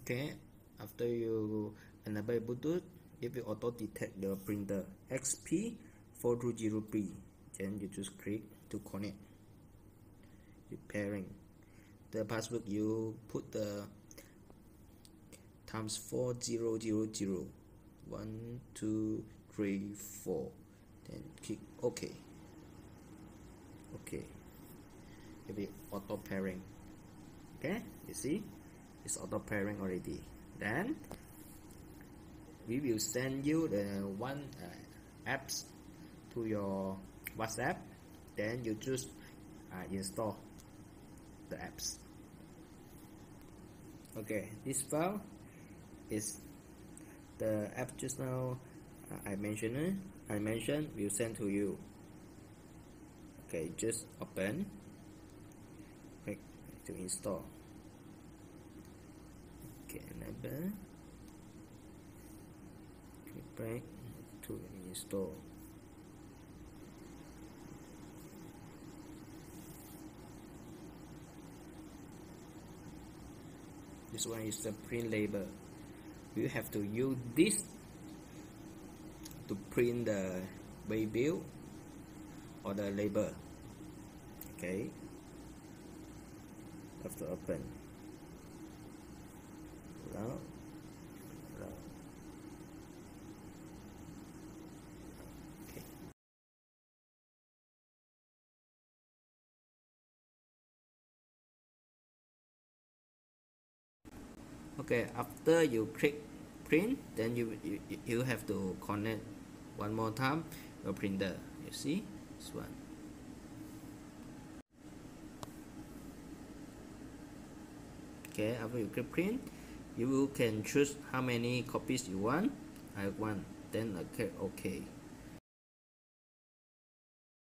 okay after you enable bluetooth it will auto detect the printer xp 420p then you just click to connect. Pairing the password you put the times 4000 1 2 3 4 then click ok. Okay it will auto pairing. Okay you see it's auto pairing already. Then we will send you the one uh, apps to your whatsapp. Then you just uh, install the apps. Okay this file is the app just now uh, I mentioned I mentioned will send to you. Okay just open. Click to install enable click back to install this one is the print label. You have to use this to print the bill or the label. Okay. Have to open okay after you click print then you, you you have to connect one more time your printer. You see this one. Okay after you click print you can choose how many copies you want. I want then I click OK